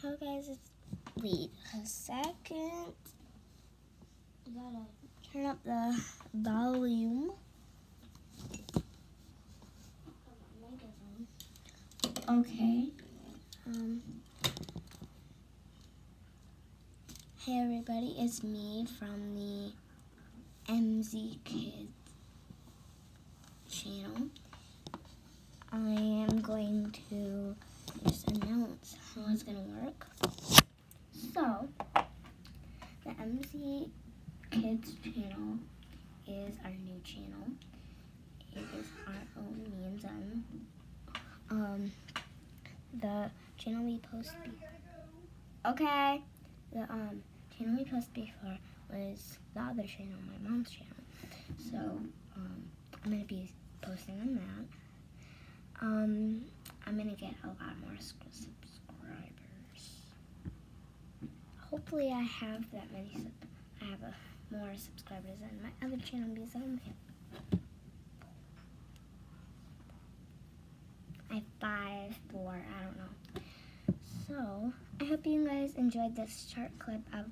How guys, wait a second. You gotta turn up the volume. Okay. Um. Hey everybody, it's me from the MZkidz channel. I am going to how it's to work. So, the MZ Kids channel is our new channel. It is our own me and Zen. Um, the channel we post okay. The um channel we post before was the other channel, my mom's channel. So um, I'm gonna be posting on that. Um, gonna get a lot more subscribers. Hopefully, I have that many. I have a, more subscribers than my other channel because I only have. I have five, four, I don't know. So, I hope you guys enjoyed this short clip of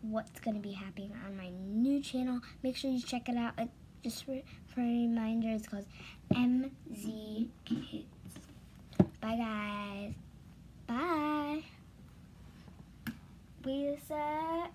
what's going to be happening on my new channel. Make sure you check it out. It, just for, for a reminder, it's called M Bye, guys. Bye. We suck.